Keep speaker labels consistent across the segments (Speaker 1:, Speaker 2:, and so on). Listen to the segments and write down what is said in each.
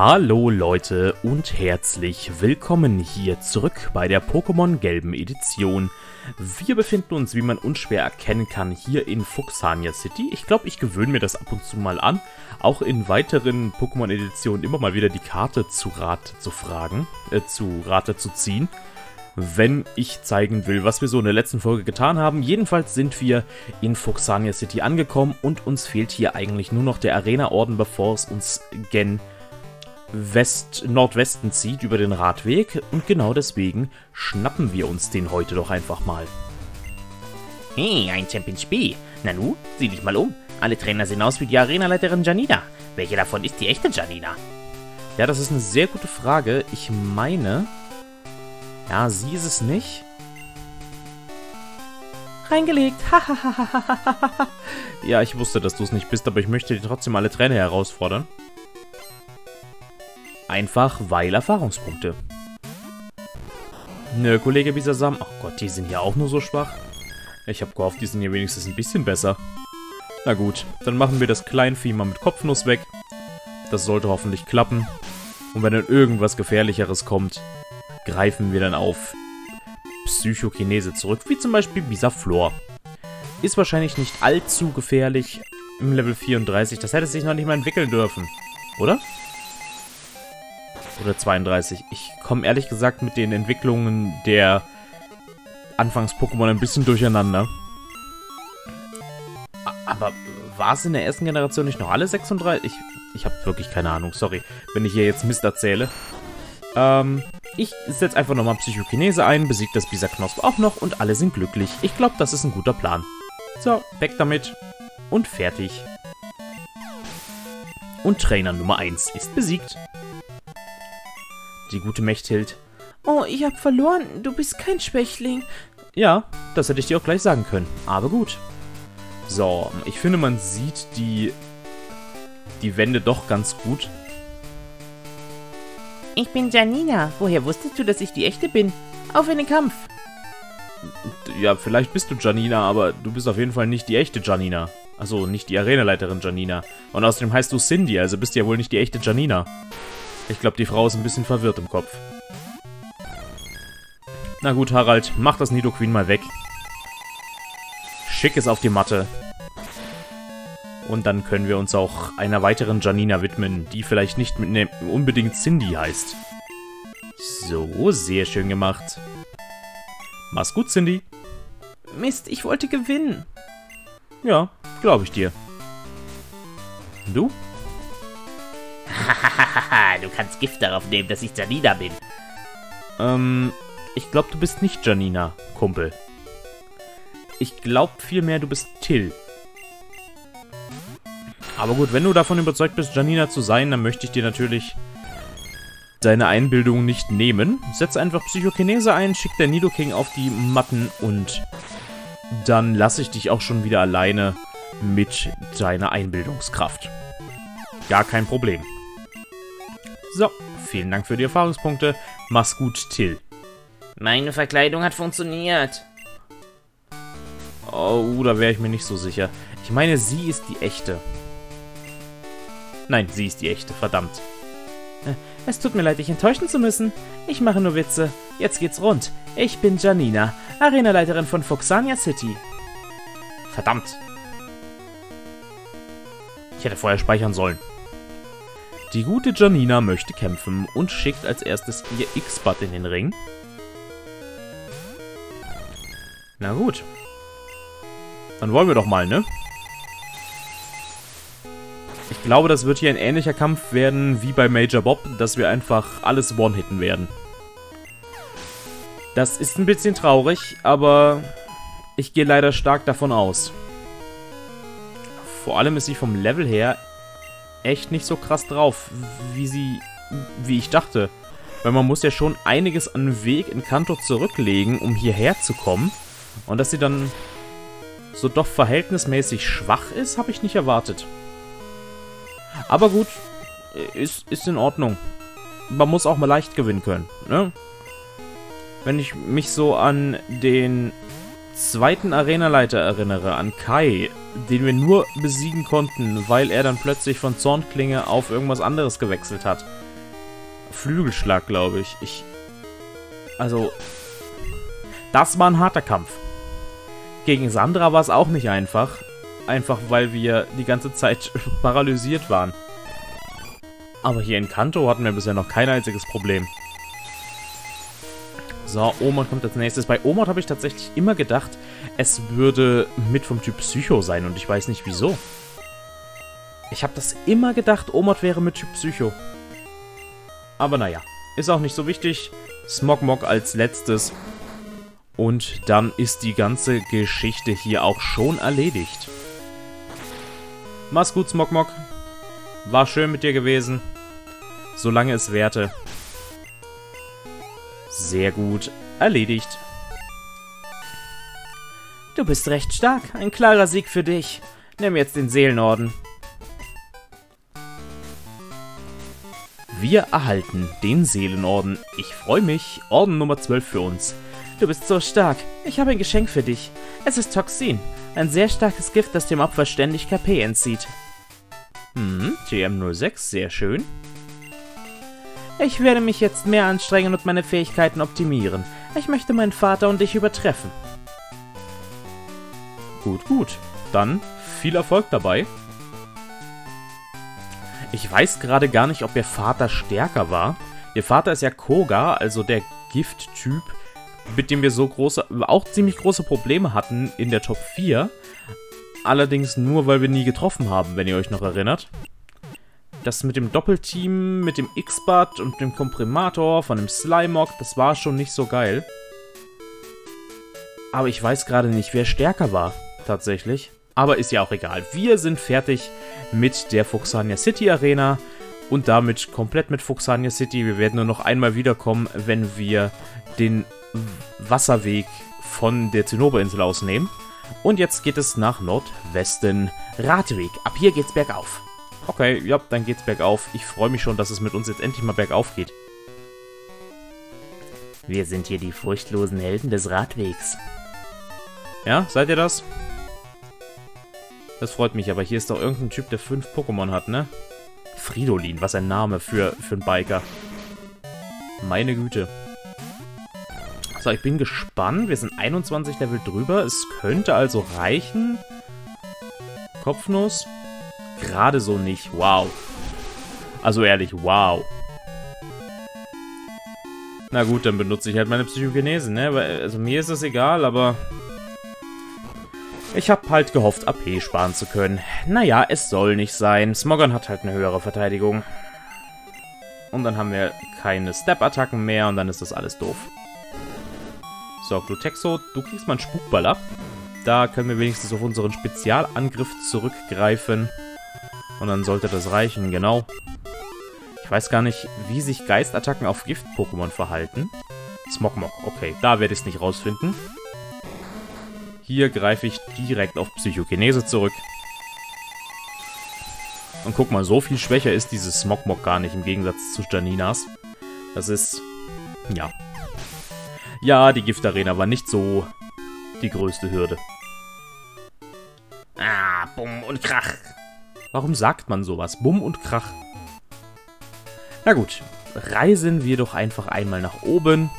Speaker 1: Hallo Leute und herzlich willkommen hier zurück bei der Pokémon Gelben Edition. Wir befinden uns, wie man unschwer erkennen kann, hier in Fuxania City. Ich glaube, ich gewöhne mir das ab und zu mal an, auch in weiteren Pokémon-Editionen immer mal wieder die Karte zu Rat zu fragen, äh, zu Rate zu ziehen, wenn ich zeigen will, was wir so in der letzten Folge getan haben. Jedenfalls sind wir in Fuxania City angekommen und uns fehlt hier eigentlich nur noch der Arena-Orden, bevor es uns gen West Nordwesten zieht über den Radweg und genau deswegen schnappen wir uns den heute doch einfach mal.
Speaker 2: Hey, ein Champion B. Nanu, sieh dich mal um. Alle Trainer sehen aus wie die Arenaleiterin Janina. Welche davon ist die echte Janina?
Speaker 1: Ja, das ist eine sehr gute Frage. Ich meine... Ja, sie ist es nicht. Reingelegt. ja, ich wusste, dass du es nicht bist, aber ich möchte dir trotzdem alle Trainer herausfordern. Einfach weil Erfahrungspunkte. Nö, Kollege Bisasam. Ach Gott, die sind ja auch nur so schwach. Ich habe gehofft, die sind hier wenigstens ein bisschen besser. Na gut, dann machen wir das Kleinvieh mal mit Kopfnuss weg. Das sollte hoffentlich klappen. Und wenn dann irgendwas Gefährlicheres kommt, greifen wir dann auf Psychokinese zurück, wie zum Beispiel Bisaflor. Ist wahrscheinlich nicht allzu gefährlich im Level 34. Das hätte sich noch nicht mal entwickeln dürfen. Oder? Oder 32. Ich komme ehrlich gesagt mit den Entwicklungen der Anfangs-Pokémon ein bisschen durcheinander. Aber war es in der ersten Generation nicht noch alle 36? Ich, ich habe wirklich keine Ahnung, sorry, wenn ich hier jetzt Mist erzähle. Ähm, ich setze einfach nochmal Psychokinese ein, besiegt das Bisa-Knosp auch noch und alle sind glücklich. Ich glaube, das ist ein guter Plan. So, weg damit. Und fertig. Und Trainer Nummer 1 ist besiegt. Die gute Mechthild.
Speaker 3: Oh, ich hab verloren. Du bist kein Schwächling.
Speaker 1: Ja, das hätte ich dir auch gleich sagen können. Aber gut. So, ich finde, man sieht die, die Wände doch ganz gut.
Speaker 3: Ich bin Janina. Woher wusstest du, dass ich die echte bin? Auf in den Kampf.
Speaker 1: Ja, vielleicht bist du Janina, aber du bist auf jeden Fall nicht die echte Janina. Also nicht die Arenaleiterin Janina. Und außerdem heißt du Cindy, also bist du ja wohl nicht die echte Janina. Ich glaube, die Frau ist ein bisschen verwirrt im Kopf. Na gut, Harald, mach das Nidoqueen mal weg. Schick es auf die Matte. Und dann können wir uns auch einer weiteren Janina widmen, die vielleicht nicht mit ne unbedingt Cindy heißt. So, sehr schön gemacht. Mach's gut, Cindy.
Speaker 3: Mist, ich wollte gewinnen.
Speaker 1: Ja, glaube ich dir. Du?
Speaker 2: du kannst Gift darauf nehmen, dass ich Janina bin.
Speaker 1: Ähm, ich glaube, du bist nicht Janina, Kumpel. Ich glaube vielmehr, du bist Till. Aber gut, wenn du davon überzeugt bist, Janina zu sein, dann möchte ich dir natürlich deine Einbildung nicht nehmen. Setz einfach Psychokinese ein, schick der Nidoking auf die Matten und dann lasse ich dich auch schon wieder alleine mit deiner Einbildungskraft. Gar kein Problem. So, vielen Dank für die Erfahrungspunkte. Mach's gut, Till.
Speaker 2: Meine Verkleidung hat funktioniert.
Speaker 1: Oh, da wäre ich mir nicht so sicher. Ich meine, sie ist die echte. Nein, sie ist die echte, verdammt.
Speaker 3: Äh, es tut mir leid, dich enttäuschen zu müssen. Ich mache nur Witze. Jetzt geht's rund. Ich bin Janina, Arenaleiterin von Fuxania City.
Speaker 1: Verdammt. Ich hätte vorher speichern sollen. Die gute Janina möchte kämpfen und schickt als erstes ihr X-Bud in den Ring. Na gut. Dann wollen wir doch mal, ne? Ich glaube, das wird hier ein ähnlicher Kampf werden wie bei Major Bob, dass wir einfach alles One-Hitten werden. Das ist ein bisschen traurig, aber ich gehe leider stark davon aus. Vor allem ist sie vom Level her echt nicht so krass drauf, wie sie, wie ich dachte. Weil man muss ja schon einiges an Weg in Kanto zurücklegen, um hierher zu kommen. Und dass sie dann so doch verhältnismäßig schwach ist, habe ich nicht erwartet. Aber gut, ist, ist in Ordnung. Man muss auch mal leicht gewinnen können, ne? Wenn ich mich so an den zweiten Arenaleiter erinnere, an Kai, den wir nur besiegen konnten, weil er dann plötzlich von Zornklinge auf irgendwas anderes gewechselt hat. Flügelschlag, glaube ich. Ich. Also. Das war ein harter Kampf. Gegen Sandra war es auch nicht einfach. Einfach weil wir die ganze Zeit paralysiert waren. Aber hier in Kanto hatten wir bisher noch kein einziges Problem. So, Omod kommt als nächstes. Bei Omod habe ich tatsächlich immer gedacht, es würde mit vom Typ Psycho sein und ich weiß nicht wieso. Ich habe das immer gedacht, Omod wäre mit Typ Psycho. Aber naja, ist auch nicht so wichtig. Smogmog als letztes. Und dann ist die ganze Geschichte hier auch schon erledigt. Mach's gut, Smogmog. War schön mit dir gewesen. Solange es währte. Sehr gut. Erledigt.
Speaker 3: Du bist recht stark. Ein klarer Sieg für dich. Nimm jetzt den Seelenorden.
Speaker 1: Wir erhalten den Seelenorden. Ich freue mich. Orden Nummer 12 für uns.
Speaker 3: Du bist so stark. Ich habe ein Geschenk für dich. Es ist Toxin. Ein sehr starkes Gift, das dem Opfer ständig KP entzieht.
Speaker 1: Hm, TM06, sehr schön.
Speaker 3: Ich werde mich jetzt mehr anstrengen und meine Fähigkeiten optimieren. Ich möchte meinen Vater und dich übertreffen.
Speaker 1: Gut, gut. Dann viel Erfolg dabei. Ich weiß gerade gar nicht, ob ihr Vater stärker war. Ihr Vater ist ja Koga, also der Gifttyp, mit dem wir so große, auch ziemlich große Probleme hatten in der Top 4. Allerdings nur, weil wir nie getroffen haben, wenn ihr euch noch erinnert. Das mit dem Doppelteam, mit dem X-Bud und dem Komprimator von dem Slimog, das war schon nicht so geil. Aber ich weiß gerade nicht, wer stärker war, tatsächlich. Aber ist ja auch egal. Wir sind fertig mit der Fuxania City Arena und damit komplett mit Fuxania City. Wir werden nur noch einmal wiederkommen, wenn wir den Wasserweg von der Zinnoberinsel ausnehmen. Und jetzt geht es nach Nordwesten. Rateweg. Ab hier geht's bergauf. Okay, ja, dann geht's bergauf. Ich freue mich schon, dass es mit uns jetzt endlich mal bergauf geht.
Speaker 2: Wir sind hier die furchtlosen Helden des Radwegs.
Speaker 1: Ja, seid ihr das? Das freut mich, aber hier ist doch irgendein Typ, der fünf Pokémon hat, ne? Fridolin, was ein Name für, für einen Biker. Meine Güte. So, ich bin gespannt. Wir sind 21 Level drüber. Es könnte also reichen. Kopfnuss. Gerade so nicht. Wow. Also ehrlich, wow. Na gut, dann benutze ich halt meine Psychogenese, ne? Also mir ist es egal, aber... Ich habe halt gehofft, AP sparen zu können. Naja, es soll nicht sein. Smogon hat halt eine höhere Verteidigung. Und dann haben wir keine Step-Attacken mehr und dann ist das alles doof. So, Glutexo, du kriegst mal einen Spukball ab. Da können wir wenigstens auf unseren Spezialangriff zurückgreifen. Und dann sollte das reichen, genau. Ich weiß gar nicht, wie sich Geistattacken auf Gift-Pokémon verhalten. Smogmog, okay, da werde ich es nicht rausfinden. Hier greife ich direkt auf Psychokinese zurück. Und guck mal, so viel schwächer ist dieses Smogmog gar nicht im Gegensatz zu Janinas. Das ist... ja. Ja, die Giftarena war nicht so die größte Hürde.
Speaker 2: Ah, Bumm und Krach.
Speaker 1: Warum sagt man sowas? Bumm und Krach. Na gut, reisen wir doch einfach einmal nach oben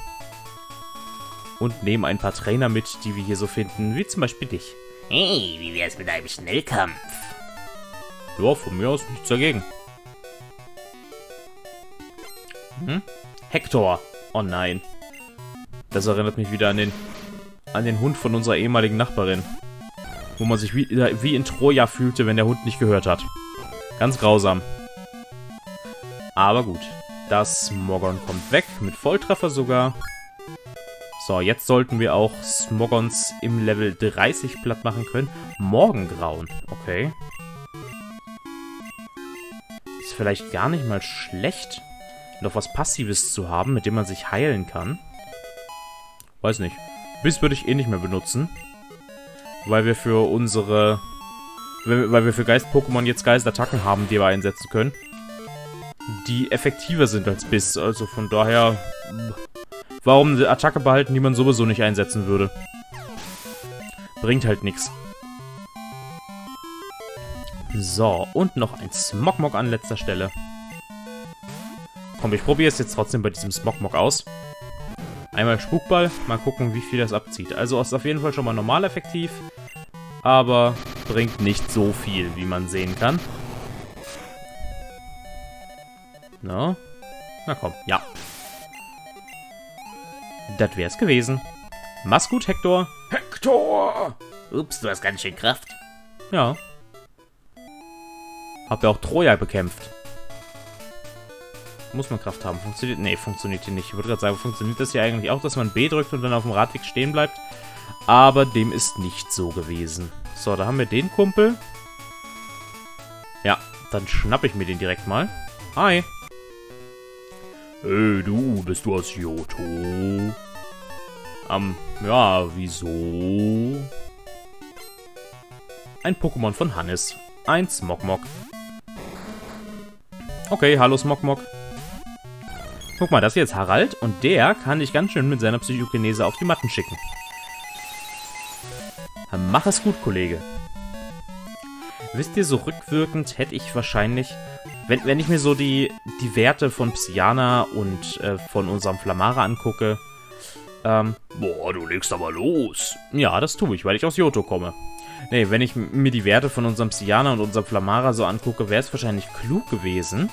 Speaker 1: und nehmen ein paar Trainer mit, die wir hier so finden, wie zum Beispiel dich.
Speaker 2: Hey, wie wär's mit einem Schnellkampf?
Speaker 1: Ja, von mir aus nichts dagegen. Hm? Hector. Oh nein. Das erinnert mich wieder an den, an den Hund von unserer ehemaligen Nachbarin. Wo man sich wie, wie in Troja fühlte, wenn der Hund nicht gehört hat. Ganz grausam. Aber gut. Das Morgon kommt weg, mit Volltreffer sogar. So, jetzt sollten wir auch Smogons im Level 30 platt machen können. Morgengrauen, okay. Ist vielleicht gar nicht mal schlecht, noch was Passives zu haben, mit dem man sich heilen kann. Weiß nicht. Biss würde ich eh nicht mehr benutzen. Weil wir für unsere... Weil wir für Geist-Pokémon jetzt Geistattacken haben, die wir einsetzen können. Die effektiver sind als Biss. Also von daher Warum eine Attacke behalten, die man sowieso nicht einsetzen würde? Bringt halt nichts. So, und noch ein Smogmog an letzter Stelle. Komm, ich probiere es jetzt trotzdem bei diesem Smogmog aus. Einmal Spukball, mal gucken, wie viel das abzieht. Also ist auf jeden Fall schon mal normal effektiv, aber bringt nicht so viel, wie man sehen kann. Na? Na komm, ja. Das wär's gewesen. Mach's gut, Hector.
Speaker 2: Hector! Ups, du hast ganz schön Kraft.
Speaker 1: Ja. Hab ja auch Troja bekämpft. Muss man Kraft haben. Funktioniert. Nee, funktioniert hier nicht. Ich würde gerade sagen, funktioniert das hier eigentlich auch, dass man B drückt und dann auf dem Radweg stehen bleibt. Aber dem ist nicht so gewesen. So, da haben wir den Kumpel. Ja, dann schnapp ich mir den direkt mal. Hi. Hey, du, bist du aus Yoto? Ähm, ja, wieso? Ein Pokémon von Hannes. Ein Smogmog. Okay, hallo Smogmog. Guck mal, das hier ist Harald und der kann dich ganz schön mit seiner Psychokinese auf die Matten schicken. Mach es gut, Kollege. Wisst ihr, so rückwirkend hätte ich wahrscheinlich, wenn, wenn ich mir so die, die Werte von Psyana und äh, von unserem Flamara angucke, ähm, boah, du legst aber los. Ja, das tue ich, weil ich aus Johto komme. Nee, wenn ich mir die Werte von unserem Psyana und unserem Flamara so angucke, wäre es wahrscheinlich klug gewesen,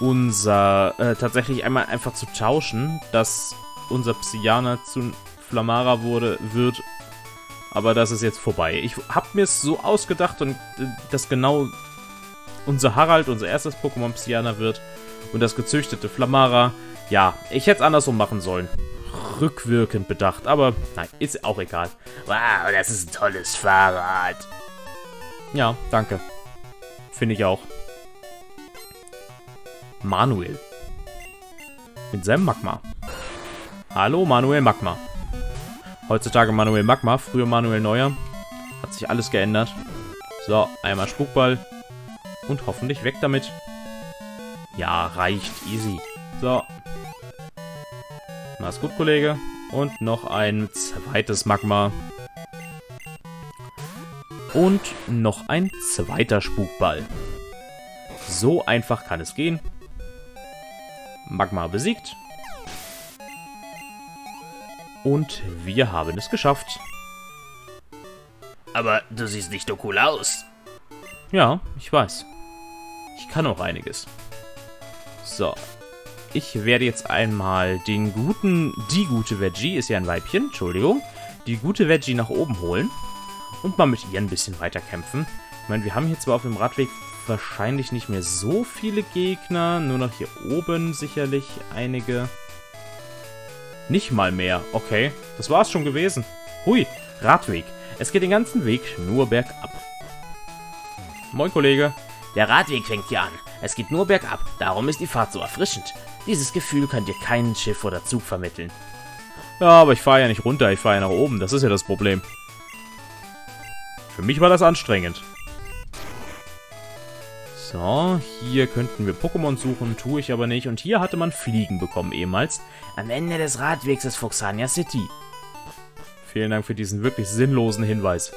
Speaker 1: unser äh, tatsächlich einmal einfach zu tauschen, dass unser Psyana zu Flamara wurde, wird. Aber das ist jetzt vorbei. Ich habe mir es so ausgedacht und äh, dass genau unser Harald unser erstes Pokémon Psyana wird und das gezüchtete Flamara. Ja, ich hätte es andersrum machen sollen. Rückwirkend bedacht, aber nein, ist auch egal.
Speaker 2: Wow, das ist ein tolles Fahrrad.
Speaker 1: Ja, danke. Finde ich auch. Manuel. Mit seinem Magma. Hallo, Manuel Magma. Heutzutage Manuel Magma, früher Manuel Neuer. Hat sich alles geändert. So, einmal Spukball. Und hoffentlich weg damit. Ja, reicht. Easy. So. Mach's gut, Kollege. Und noch ein zweites Magma. Und noch ein zweiter Spukball. So einfach kann es gehen. Magma besiegt. Und wir haben es geschafft.
Speaker 2: Aber du siehst nicht so cool aus.
Speaker 1: Ja, ich weiß. Ich kann auch einiges. So. Ich werde jetzt einmal den guten, die gute Veggie, ist ja ein Weibchen, Entschuldigung, die gute Veggie nach oben holen und mal mit ihr ein bisschen weiter kämpfen. Ich meine, wir haben hier zwar auf dem Radweg wahrscheinlich nicht mehr so viele Gegner. Nur noch hier oben sicherlich einige. Nicht mal mehr. Okay, das war's schon gewesen. Hui, Radweg. Es geht den ganzen Weg nur bergab. Moin, Kollege.
Speaker 2: Der Radweg fängt hier an. Es geht nur bergab. Darum ist die Fahrt so erfrischend. Dieses Gefühl kann dir kein Schiff oder Zug vermitteln.
Speaker 1: Ja, aber ich fahre ja nicht runter, ich fahre ja nach oben. Das ist ja das Problem. Für mich war das anstrengend. So, hier könnten wir Pokémon suchen, tue ich aber nicht. Und hier hatte man Fliegen bekommen ehemals.
Speaker 2: Am Ende des Radwegs ist Fuxania City.
Speaker 1: Vielen Dank für diesen wirklich sinnlosen Hinweis.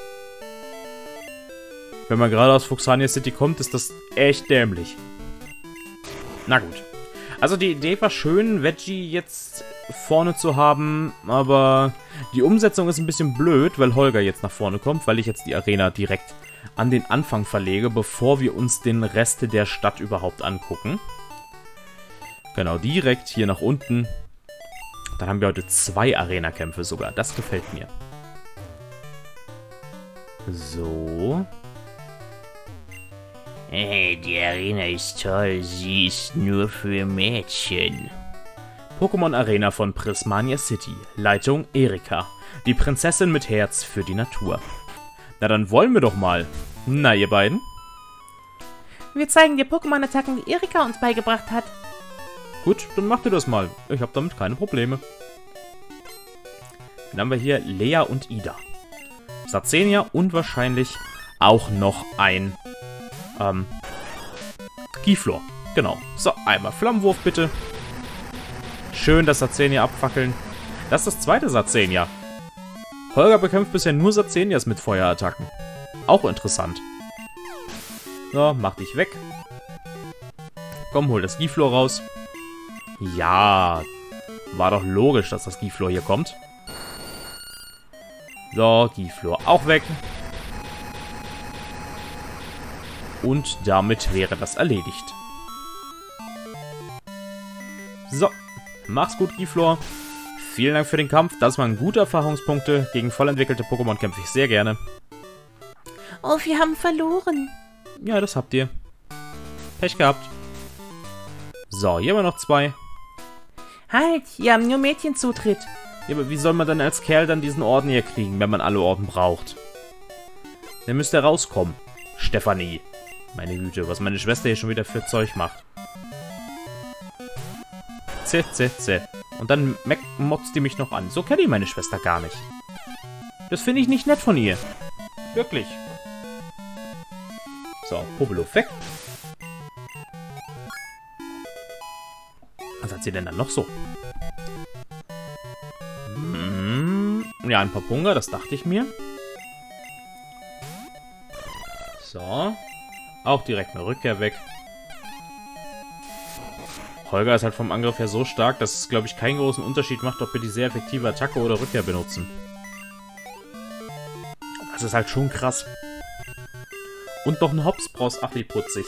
Speaker 1: Wenn man gerade aus Fuxania City kommt, ist das echt dämlich. Na gut. Also die Idee war schön, Veggie jetzt vorne zu haben, aber die Umsetzung ist ein bisschen blöd, weil Holger jetzt nach vorne kommt, weil ich jetzt die Arena direkt an den Anfang verlege, bevor wir uns den Rest der Stadt überhaupt angucken. Genau, direkt hier nach unten. Dann haben wir heute zwei Arena-Kämpfe sogar. Das gefällt mir. So.
Speaker 2: Hey, die Arena ist toll. Sie ist nur für Mädchen.
Speaker 1: Pokémon Arena von Prismania City. Leitung Erika. Die Prinzessin mit Herz für die Natur. Na, dann wollen wir doch mal. Na, ihr beiden?
Speaker 3: Wir zeigen dir Pokémon-Attacken, die Erika uns beigebracht hat.
Speaker 1: Gut, dann macht ihr das mal. Ich habe damit keine Probleme. Dann haben wir hier Lea und Ida. Sarzenia und wahrscheinlich auch noch ein ähm, Giflor. Genau. So, einmal Flammenwurf bitte. Schön das Sarzenia abfackeln. Das ist das zweite Sarzenia. Holger bekämpft bisher nur Satzenias mit Feuerattacken. Auch interessant. So, mach dich weg. Komm, hol das Giflor raus. Ja, war doch logisch, dass das Giflor hier kommt. So, Giflor auch weg. Und damit wäre das erledigt. So, mach's gut, Giflor. Vielen Dank für den Kampf. Das waren gute Erfahrungspunkte. Gegen voll entwickelte Pokémon kämpfe ich sehr gerne.
Speaker 3: Oh, wir haben verloren.
Speaker 1: Ja, das habt ihr. Pech gehabt. So, hier haben wir noch zwei.
Speaker 3: Halt, hier haben nur Mädchenzutritt.
Speaker 1: Ja, aber wie soll man dann als Kerl dann diesen Orden hier kriegen, wenn man alle Orden braucht? Dann müsste rauskommen. Stefanie. Meine Güte, was meine Schwester hier schon wieder für Zeug macht. Z, Z, Z. Und dann motzt die mich noch an. So kenne ich meine Schwester gar nicht. Das finde ich nicht nett von ihr. Wirklich. So, Popelo weg. Was hat sie denn dann noch so? Hm, ja, ein paar Punga, das dachte ich mir. So. Auch direkt eine Rückkehr weg. Holger ist halt vom Angriff her so stark, dass es, glaube ich, keinen großen Unterschied macht, ob wir die sehr effektive Attacke oder Rückkehr benutzen. Das ist halt schon krass. Und noch ein Hopsbross. Ach, wie putzig.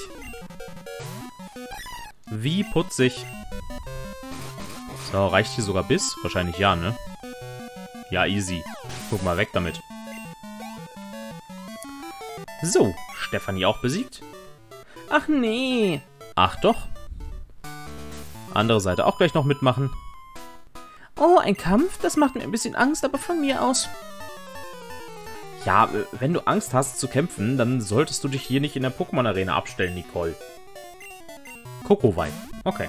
Speaker 1: Wie putzig. So, reicht hier sogar bis? Wahrscheinlich ja, ne? Ja, easy. Guck mal, weg damit. So, Stefanie auch besiegt.
Speaker 3: Ach nee.
Speaker 1: Ach doch. Andere Seite auch gleich noch mitmachen.
Speaker 3: Oh, ein Kampf? Das macht mir ein bisschen Angst, aber von mir aus.
Speaker 1: Ja, äh, wenn du Angst hast zu kämpfen, dann solltest du dich hier nicht in der Pokémon-Arena abstellen, Nicole. Kokowein. Okay.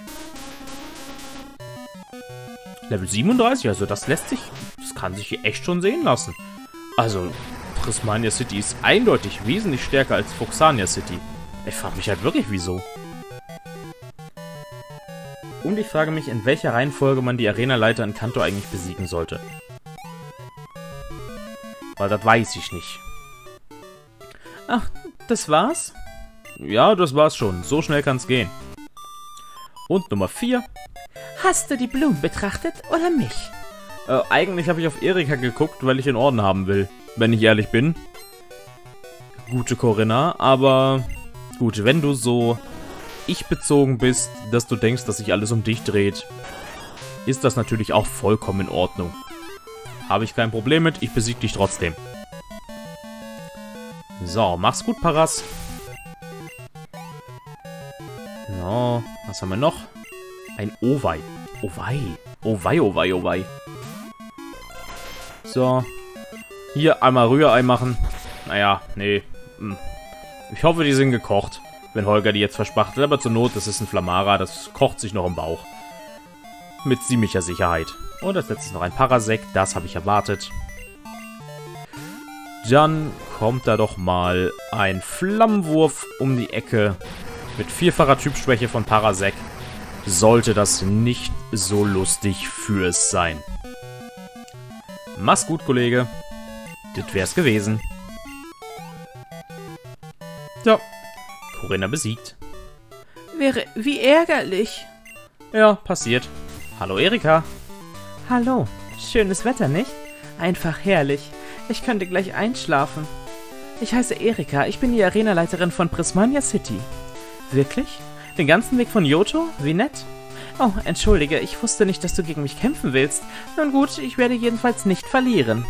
Speaker 1: Level 37, also das lässt sich, das kann sich hier echt schon sehen lassen. Also, Prismania City ist eindeutig wesentlich stärker als Fuxania City. Ich frage mich halt wirklich, wieso. Und ich frage mich, in welcher Reihenfolge man die Arenaleiter in Kanto eigentlich besiegen sollte. Weil das weiß ich nicht.
Speaker 3: Ach, das war's?
Speaker 1: Ja, das war's schon. So schnell kann's gehen. Und Nummer 4.
Speaker 3: Hast du die Blumen betrachtet oder mich?
Speaker 1: Äh, eigentlich habe ich auf Erika geguckt, weil ich in Orden haben will. Wenn ich ehrlich bin. Gute Corinna, aber... Gut, wenn du so ich-bezogen bist, dass du denkst, dass sich alles um dich dreht, ist das natürlich auch vollkommen in Ordnung. Habe ich kein Problem mit, ich besiege dich trotzdem. So, mach's gut, Paras. So, was haben wir noch? Ein Owei. Owei. Owei, Owei, Owei. So. Hier einmal Rührei machen. Naja, nee. Hm. Ich hoffe, die sind gekocht wenn Holger die jetzt verspachtelt. Aber zur Not, das ist ein Flamara, das kocht sich noch im Bauch. Mit ziemlicher Sicherheit. Und als letztes noch ein Parasekt, das habe ich erwartet. Dann kommt da doch mal ein Flammenwurf um die Ecke. Mit vierfacher Typschwäche von Parasek sollte das nicht so lustig für es sein. Mach's gut, Kollege. Das wär's gewesen. Ja, Corinna besiegt.
Speaker 3: Wäre wie ärgerlich.
Speaker 1: Ja, passiert. Hallo Erika.
Speaker 3: Hallo. Schönes Wetter, nicht? Einfach herrlich. Ich könnte gleich einschlafen. Ich heiße Erika, ich bin die Arenaleiterin von Prismania City. Wirklich? Den ganzen Weg von Yoto? Wie nett. Oh, entschuldige, ich wusste nicht, dass du gegen mich kämpfen willst. Nun gut, ich werde jedenfalls nicht verlieren.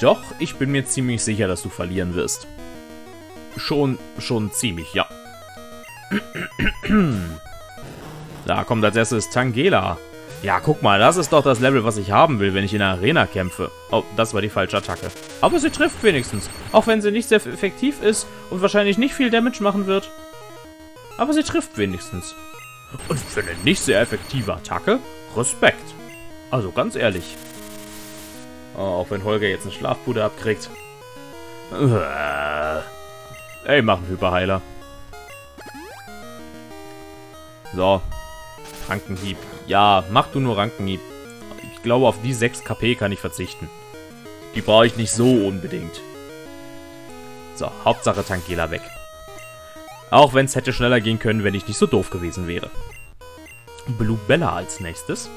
Speaker 1: Doch, ich bin mir ziemlich sicher, dass du verlieren wirst. Schon, schon ziemlich, ja. Da kommt als erstes Tangela. Ja, guck mal, das ist doch das Level, was ich haben will, wenn ich in der Arena kämpfe. Oh, das war die falsche Attacke. Aber sie trifft wenigstens. Auch wenn sie nicht sehr effektiv ist und wahrscheinlich nicht viel Damage machen wird. Aber sie trifft wenigstens. Und für eine nicht sehr effektive Attacke, Respekt. Also ganz ehrlich. Oh, auch wenn Holger jetzt eine Schlafbude abkriegt. Uah. Ey, mach einen Hyperheiler. So. Rankenhieb. Ja, mach du nur Rankenhieb. Ich glaube, auf die 6 KP kann ich verzichten. Die brauche ich nicht so unbedingt. So, Hauptsache Tankela weg. Auch wenn es hätte schneller gehen können, wenn ich nicht so doof gewesen wäre. Blue Bella als nächstes.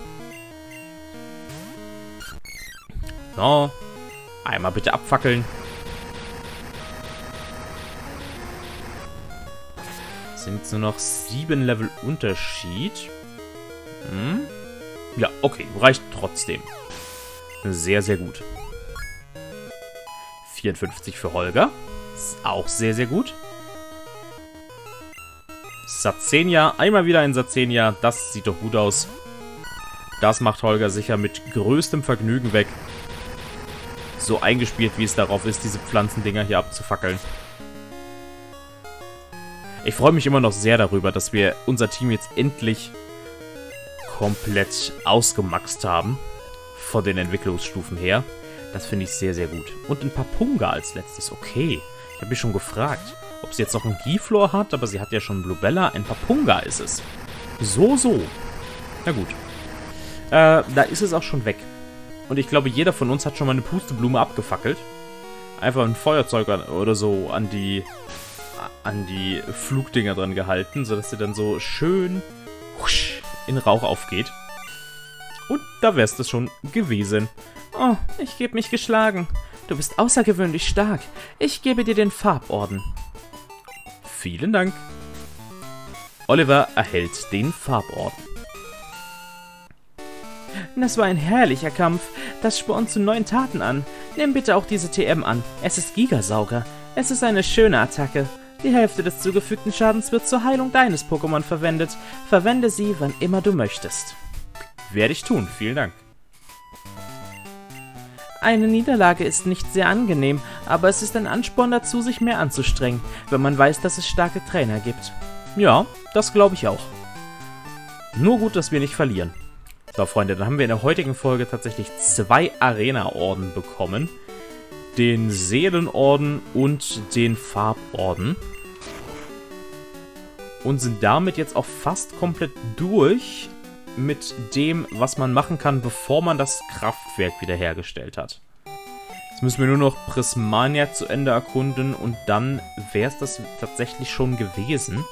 Speaker 1: So. Einmal bitte abfackeln. Sind jetzt nur noch sieben Level Unterschied. Hm? Ja, okay, reicht trotzdem. Sehr, sehr gut. 54 für Holger. Ist auch sehr, sehr gut. Satzenia, einmal wieder ein Satzenia. Das sieht doch gut aus. Das macht Holger sicher mit größtem Vergnügen weg. So eingespielt, wie es darauf ist, diese Pflanzendinger hier abzufackeln. Ich freue mich immer noch sehr darüber, dass wir unser Team jetzt endlich komplett ausgemaxt haben. Von den Entwicklungsstufen her. Das finde ich sehr, sehr gut. Und ein Papunga als letztes. Okay. Ich habe mich schon gefragt, ob sie jetzt noch einen Giflor hat, aber sie hat ja schon Bluebella. Ein Papunga ist es. So, so. Na gut. Äh, da ist es auch schon weg. Und ich glaube, jeder von uns hat schon mal eine Pusteblume abgefackelt. Einfach ein Feuerzeug oder so an die an die Flugdinger dran gehalten, sodass sie dann so schön husch, in Rauch aufgeht. Und da wär's das schon gewesen.
Speaker 3: Oh, ich gebe mich geschlagen. Du bist außergewöhnlich stark. Ich gebe dir den Farborden.
Speaker 1: Vielen Dank. Oliver erhält den Farborden.
Speaker 3: Das war ein herrlicher Kampf. Das spornt zu neuen Taten an. Nimm bitte auch diese TM an. Es ist Gigasauger. Es ist eine schöne Attacke. Die Hälfte des zugefügten Schadens wird zur Heilung deines Pokémon verwendet. Verwende sie, wann immer du möchtest.
Speaker 1: Werde ich tun, vielen Dank.
Speaker 3: Eine Niederlage ist nicht sehr angenehm, aber es ist ein Ansporn dazu, sich mehr anzustrengen, wenn man weiß, dass es starke Trainer gibt.
Speaker 1: Ja, das glaube ich auch. Nur gut, dass wir nicht verlieren. So, Freunde, dann haben wir in der heutigen Folge tatsächlich zwei Arena-Orden bekommen den Seelenorden und den Farborden. Und sind damit jetzt auch fast komplett durch mit dem, was man machen kann, bevor man das Kraftwerk wiederhergestellt hat. Jetzt müssen wir nur noch Prismania zu Ende erkunden und dann wäre es das tatsächlich schon gewesen.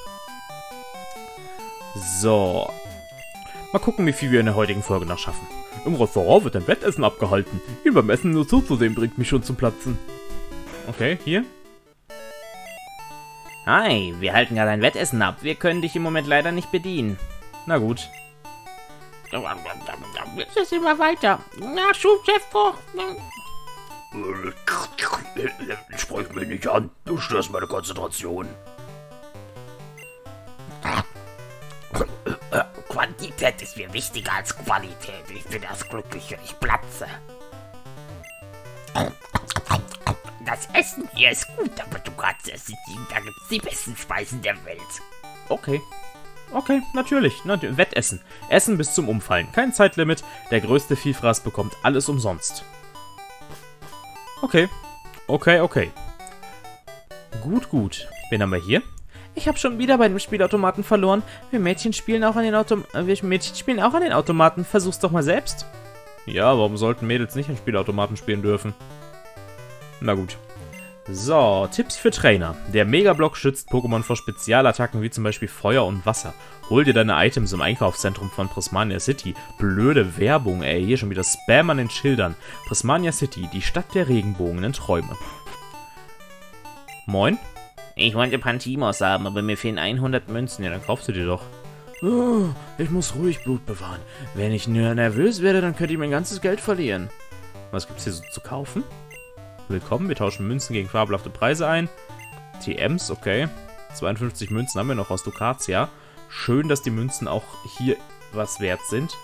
Speaker 1: So. Mal gucken, wie viel wir in der heutigen Folge noch schaffen. Im Restaurant wird ein Wettessen abgehalten. Ihn beim Essen nur zuzusehen bringt mich schon zum Platzen. Okay, hier.
Speaker 2: Hi, wir halten gerade ein Wettessen ab. Wir können dich im Moment leider nicht bedienen.
Speaker 1: Na gut.
Speaker 4: Jetzt ist immer weiter. Nachschub, Chef, vor.
Speaker 5: Sprich mich nicht an. Du störst meine Konzentration.
Speaker 4: Quantität ist mir wichtiger als Qualität. Ich bin erst glücklich, wenn ich platze. Das Essen hier ist gut, aber du kannst es nicht jeden Da gibt's die besten Speisen der Welt.
Speaker 1: Okay. Okay, natürlich. natürlich. Wettessen. Essen bis zum Umfallen. Kein Zeitlimit. Der größte Vielfraß bekommt alles umsonst. Okay. Okay, okay. Gut, gut. Wen haben wir hier?
Speaker 3: Ich habe schon wieder bei dem Spielautomaten verloren. Wir Mädchen spielen auch an den Autom äh, wir Mädchen spielen auch an den Automaten. Versuch's doch mal selbst.
Speaker 1: Ja, warum sollten Mädels nicht an Spielautomaten spielen dürfen? Na gut. So, Tipps für Trainer. Der Megablock schützt Pokémon vor Spezialattacken wie zum Beispiel Feuer und Wasser. Hol dir deine Items im Einkaufszentrum von Prismania City. Blöde Werbung, ey. Hier schon wieder Spam an den Schildern. Prismania City, die Stadt der regenbogenen Träume. Moin.
Speaker 2: Ich wollte Pantimos haben, aber mir fehlen 100 Münzen.
Speaker 1: Ja, dann kaufst du dir doch.
Speaker 3: Oh, ich muss ruhig Blut bewahren. Wenn ich nur nervös werde, dann könnte ich mein ganzes Geld verlieren.
Speaker 1: Was gibt's hier so zu kaufen? Willkommen, wir tauschen Münzen gegen fabelhafte Preise ein. TMs, okay. 52 Münzen haben wir noch aus Ducatia. Schön, dass die Münzen auch hier was wert sind.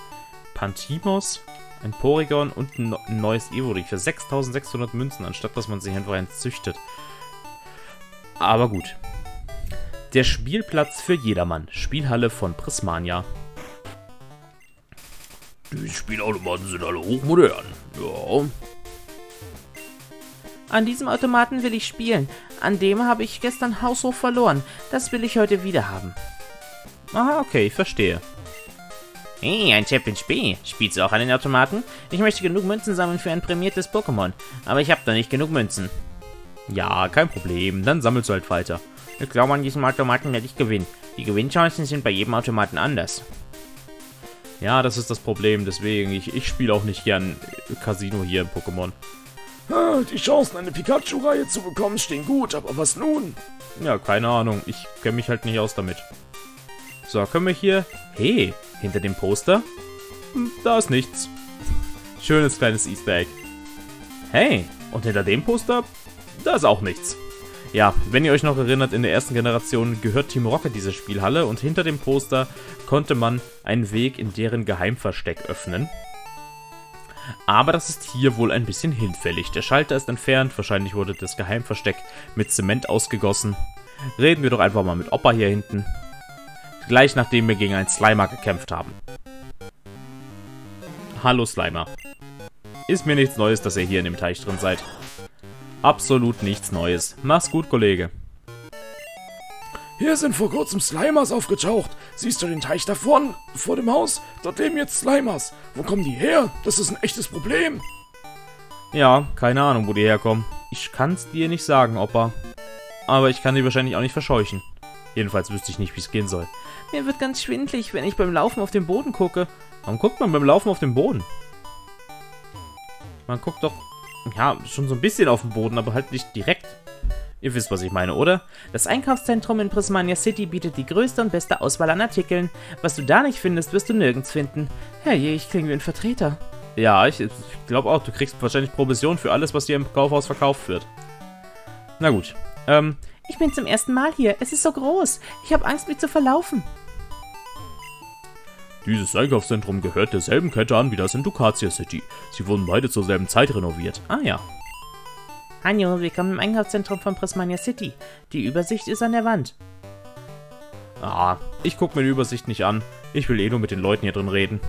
Speaker 1: Pantimos, ein Porygon und ein neues Evorik für 6600 Münzen, anstatt dass man sich einfach eins züchtet. Aber gut. Der Spielplatz für jedermann. Spielhalle von Prismania.
Speaker 5: Die Spielautomaten sind alle hochmodern. Ja.
Speaker 3: An diesem Automaten will ich spielen. An dem habe ich gestern haushoch verloren. Das will ich heute wieder haben.
Speaker 1: Aha, okay, ich verstehe.
Speaker 2: Hey, ein Champion Spee. Spielst du auch an den Automaten? Ich möchte genug Münzen sammeln für ein prämiertes Pokémon, aber ich habe da nicht genug Münzen.
Speaker 1: Ja, kein Problem. Dann sammelst du halt weiter.
Speaker 2: Ich glaube, an diesem Automaten werde ich gewinnen. Die Gewinnchancen sind bei jedem Automaten anders.
Speaker 1: Ja, das ist das Problem. Deswegen, ich, ich spiele auch nicht gern Casino hier in Pokémon.
Speaker 5: Ah, Die Chancen, eine Pikachu-Reihe zu bekommen, stehen gut, aber was nun?
Speaker 1: Ja, keine Ahnung. Ich kenne mich halt nicht aus damit. So, können wir hier... Hey, hinter dem Poster? Hm, Da ist nichts. Schönes kleines Easter Egg. Hey, und hinter dem Poster? Da ist auch nichts. Ja, wenn ihr euch noch erinnert, in der ersten Generation gehört Team Rocket diese Spielhalle und hinter dem Poster konnte man einen Weg in deren Geheimversteck öffnen. Aber das ist hier wohl ein bisschen hinfällig. Der Schalter ist entfernt, wahrscheinlich wurde das Geheimversteck mit Zement ausgegossen. Reden wir doch einfach mal mit Opa hier hinten. Gleich nachdem wir gegen einen Slimer gekämpft haben. Hallo Slimer. Ist mir nichts Neues, dass ihr hier in dem Teich drin seid. Absolut nichts Neues. Mach's gut, Kollege.
Speaker 5: Hier sind vor kurzem Slimers aufgetaucht. Siehst du den Teich da vorn, vor dem Haus? Dort leben jetzt Slimers. Wo kommen die her? Das ist ein echtes Problem.
Speaker 1: Ja, keine Ahnung, wo die herkommen. Ich kann's dir nicht sagen, Opa. Aber ich kann die wahrscheinlich auch nicht verscheuchen. Jedenfalls wüsste ich nicht, wie es gehen soll.
Speaker 3: Mir wird ganz schwindlig, wenn ich beim Laufen auf den Boden gucke.
Speaker 1: Warum guckt man beim Laufen auf den Boden? Man guckt doch, ja, schon so ein bisschen auf den Boden, aber halt nicht direkt. Ihr wisst, was ich meine, oder?
Speaker 3: Das Einkaufszentrum in Prismania City bietet die größte und beste Auswahl an Artikeln. Was du da nicht findest, wirst du nirgends finden. Herrje, ich klinge wie ein Vertreter.
Speaker 1: Ja, ich, ich glaube auch, du kriegst wahrscheinlich Provision für alles, was dir im Kaufhaus verkauft wird. Na gut. Ähm,
Speaker 3: Ich bin zum ersten Mal hier. Es ist so groß. Ich habe Angst, mich zu verlaufen.
Speaker 1: Dieses Einkaufszentrum gehört derselben Kette an wie das in Ducatia City. Sie wurden beide zur selben Zeit renoviert. Ah ja.
Speaker 3: Hallo, willkommen im Einkaufszentrum von Prismania City. Die Übersicht ist an der Wand.
Speaker 1: Ah, ich guck mir die Übersicht nicht an. Ich will eh nur mit den Leuten hier drin reden.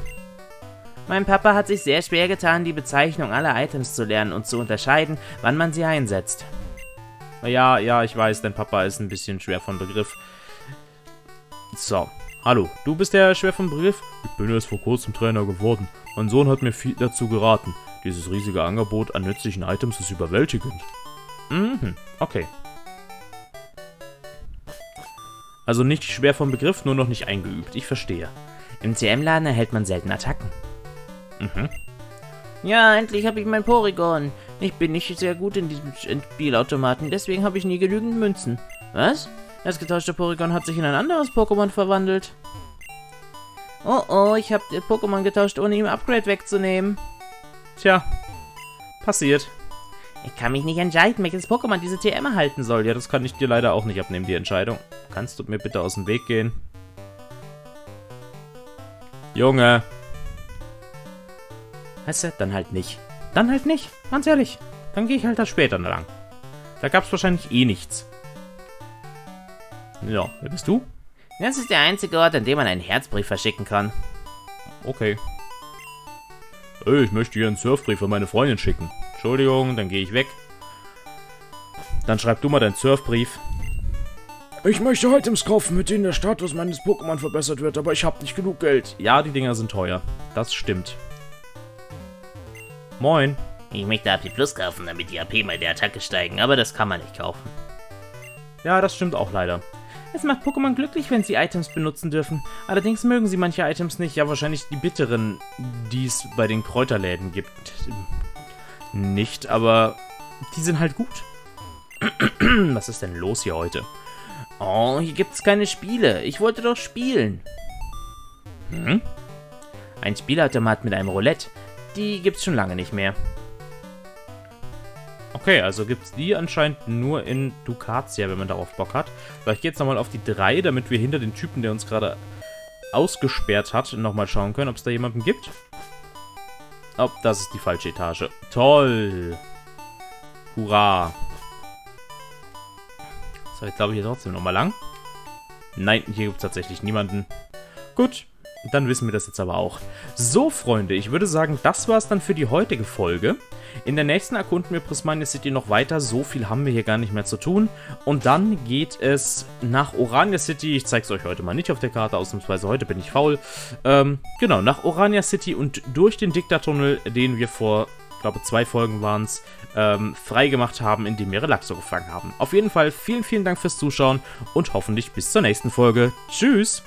Speaker 3: Mein Papa hat sich sehr schwer getan, die Bezeichnung aller Items zu lernen und zu unterscheiden, wann man sie einsetzt.
Speaker 1: Ja, ja, ich weiß, dein Papa ist ein bisschen schwer von Begriff. So, hallo, du bist der schwer von Begriff? Ich bin erst vor kurzem Trainer geworden. Mein Sohn hat mir viel dazu geraten. Dieses riesige Angebot an nützlichen Items ist überwältigend. Mhm, okay. Also nicht schwer vom Begriff, nur noch nicht eingeübt. Ich verstehe.
Speaker 2: Im CM-Laden erhält man selten Attacken.
Speaker 1: Mhm.
Speaker 3: Ja, endlich habe ich mein Porygon. Ich bin nicht sehr gut in diesem Spielautomaten, deswegen habe ich nie genügend Münzen. Was? Das getauschte Porygon hat sich in ein anderes Pokémon verwandelt. Oh oh, ich habe Pokémon getauscht, ohne ihm Upgrade wegzunehmen.
Speaker 1: Tja, passiert.
Speaker 3: Ich kann mich nicht entscheiden, welches Pokémon diese TM erhalten soll.
Speaker 1: Ja, das kann ich dir leider auch nicht abnehmen, die Entscheidung. Kannst du mir bitte aus dem Weg gehen? Junge. Weißt du, dann halt nicht. Dann halt nicht, ganz ehrlich. Dann gehe ich halt da später lang. Da gab's wahrscheinlich eh nichts. Ja, wer bist du?
Speaker 2: Das ist der einzige Ort, an dem man einen Herzbrief verschicken kann.
Speaker 1: Okay. Ey, ich möchte hier einen Surfbrief an meine Freundin schicken. Entschuldigung, dann gehe ich weg. Dann schreib du mal deinen Surfbrief.
Speaker 5: Ich möchte Items kaufen, mit denen der Status meines Pokémon verbessert wird, aber ich habe nicht genug Geld.
Speaker 1: Ja, die Dinger sind teuer. Das stimmt. Moin.
Speaker 4: Ich möchte AP Plus kaufen, damit die AP bei der Attacke steigen, aber das kann man nicht kaufen.
Speaker 1: Ja, das stimmt auch leider.
Speaker 3: Es macht Pokémon glücklich, wenn sie Items benutzen dürfen. Allerdings mögen sie manche Items nicht.
Speaker 1: Ja, wahrscheinlich die bitteren, die es bei den Kräuterläden gibt. Nicht, aber die sind halt gut. Was ist denn los hier heute?
Speaker 3: Oh, hier gibt's keine Spiele. Ich wollte doch spielen.
Speaker 1: Hm?
Speaker 3: Ein Spielautomat mit einem Roulette. Die gibt's schon lange nicht mehr.
Speaker 1: Okay, also gibt's die anscheinend nur in Ducatia, wenn man darauf Bock hat. Vielleicht geht's nochmal auf die 3, damit wir hinter den Typen, der uns gerade ausgesperrt hat, nochmal schauen können, ob es da jemanden gibt. Oh, das ist die falsche Etage. Toll. Hurra. So, jetzt glaube ich hier trotzdem nochmal lang. Nein, hier gibt es tatsächlich niemanden. Gut, dann wissen wir das jetzt aber auch. So, Freunde, ich würde sagen, das war's dann für die heutige Folge. In der nächsten erkunden wir Prismania City noch weiter. So viel haben wir hier gar nicht mehr zu tun. Und dann geht es nach Orania City. Ich zeige es euch heute mal nicht auf der Karte, ausnahmsweise heute bin ich faul. Ähm, genau, nach Orania City und durch den Diktatunnel, den wir vor, ich glaube, zwei Folgen waren es, ähm, freigemacht haben, indem wir Relaxo gefangen haben. Auf jeden Fall vielen, vielen Dank fürs Zuschauen und hoffentlich bis zur nächsten Folge. Tschüss!